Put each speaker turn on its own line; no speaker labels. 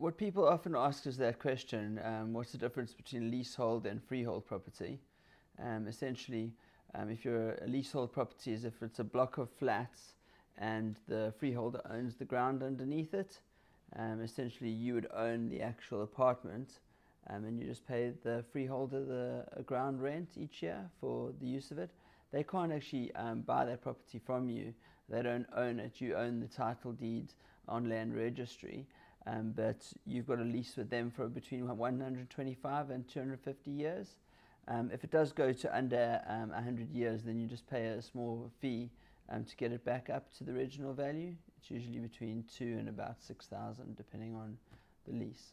what people often ask is that question: um, What's the difference between leasehold and freehold property? Um, essentially, um, if you're a leasehold property, is if it's a block of flats and the freeholder owns the ground underneath it. Um, essentially, you would own the actual apartment, um, and you just pay the freeholder the ground rent each year for the use of it. They can't actually buy that property from you. They don't own it. You own the title deed on land registry, um, but you've got a lease with them for between 125 and 250 years. Um, if it does go to under 100 um, years, then you just pay a small fee um, to get it back up to the original value. It's usually between two and about 6,000 depending on the lease.